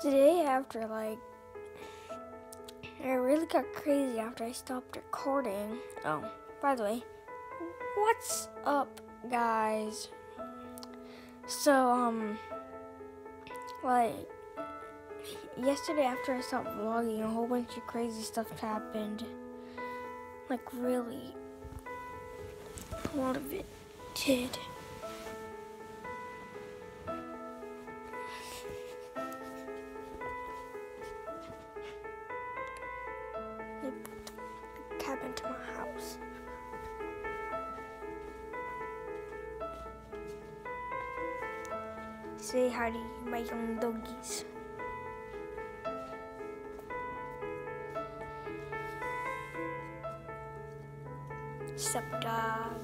today after like it really got crazy after I stopped recording. Oh, by the way, what's up, guys? So, um, like, yesterday after I stopped vlogging, a whole bunch of crazy stuff happened. Like, really, a lot of it did. Cabin to my house. Say hi to my young doggies. Sup, dog?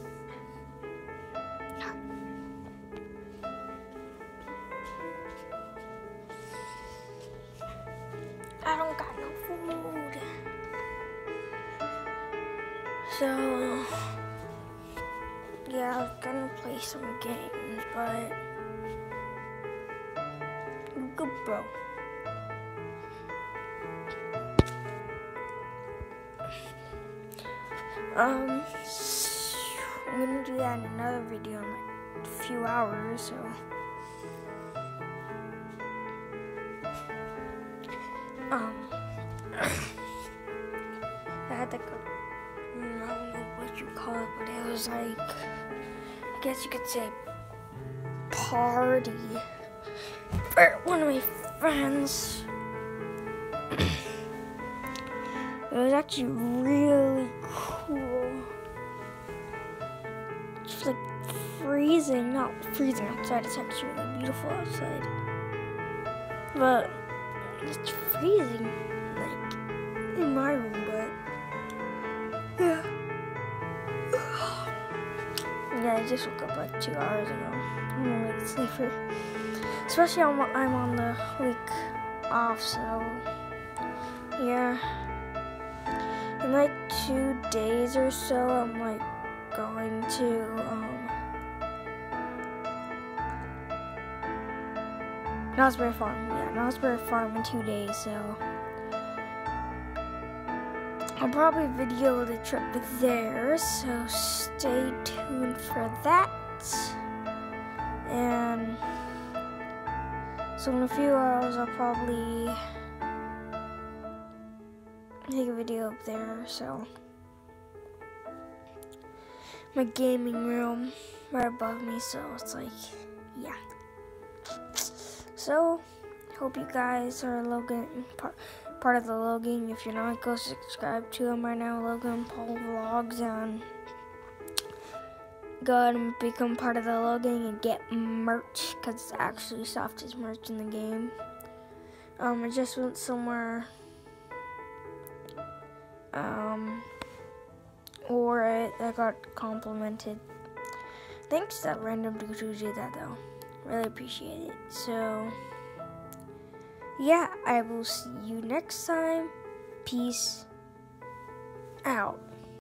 I don't So, yeah, I was gonna play some games, but good bro. Um, I'm gonna do that in another video in like a few hours, so. Um, I had like a, what you call it, but it was like, I guess you could say party for one of my friends. it was actually really cool. It's like freezing, not freezing outside, it's actually really beautiful outside. But it's freezing, like in my room, but yeah, I just woke up like two hours ago. I'm a late sleeper. Especially I'm, I'm on the week off, so yeah. In like two days or so, I'm like going to um, Knott's Berry Farm. Yeah, Knott's Berry Farm in two days, so I'll probably video the trip there, so stay tuned for that. And so in a few hours, I'll probably take a video up there, so my gaming room right above me, so it's like, yeah. So, hope you guys are Logang part, part of the Logang. If you're not, go subscribe to him right now, Logan Paul Vlogs, and go ahead and become part of the Logang and get merch, because it's actually softest merch in the game. Um, I just went somewhere, um, or I got complimented. Thanks that random dude who did that, though. Really appreciate it. So, yeah, I will see you next time. Peace out.